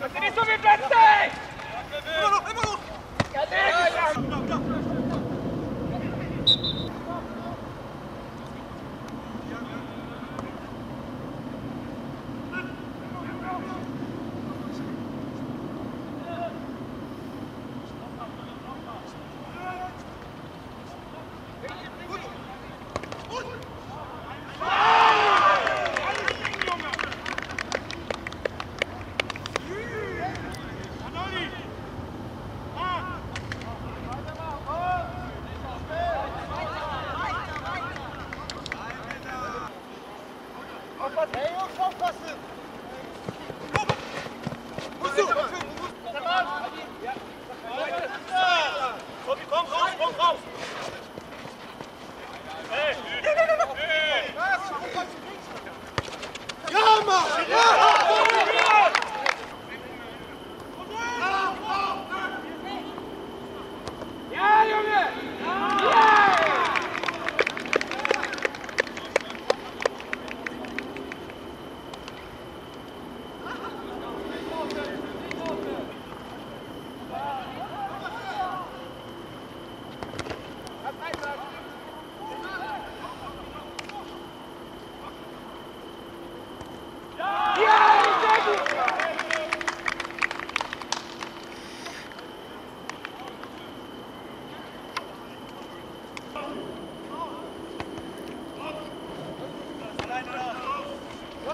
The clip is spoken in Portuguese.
Kateri so mi plate? Evo, evo! Kateri so Ja, Mann! Ja!